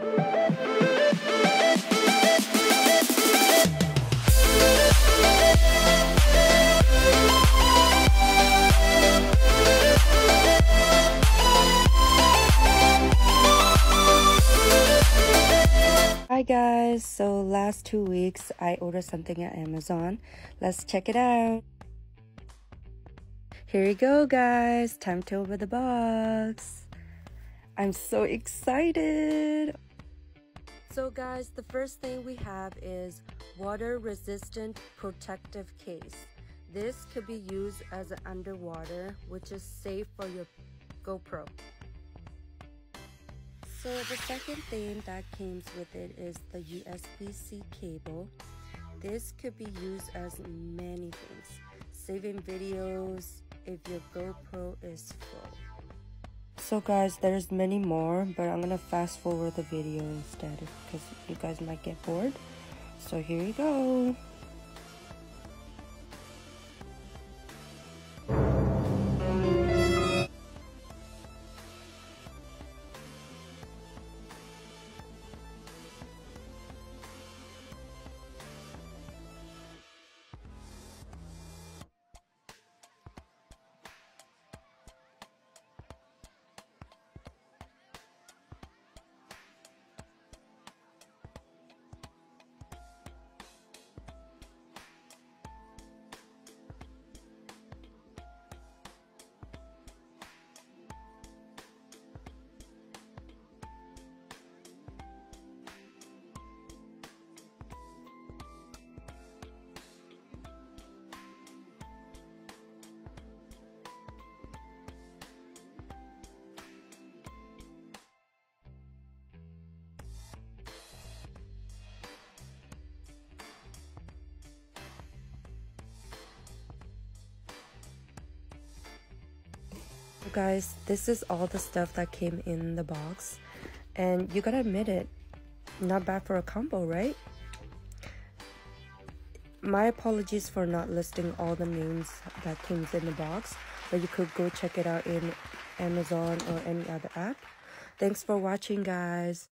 Hi guys, so last two weeks I ordered something at Amazon. Let's check it out. Here you go guys, time to open the box. I'm so excited. So guys, the first thing we have is water resistant protective case. This could be used as an underwater, which is safe for your GoPro. So the second thing that comes with it is the USB-C cable. This could be used as many things. Saving videos if your GoPro is full. So guys, there's many more, but I'm gonna fast forward the video instead because you guys might get bored. So here you go. Guys this is all the stuff that came in the box. And you gotta admit it not bad for a combo right? My apologies for not listing all the names that came in the box but you could go check it out in amazon or any other app. Thanks for watching guys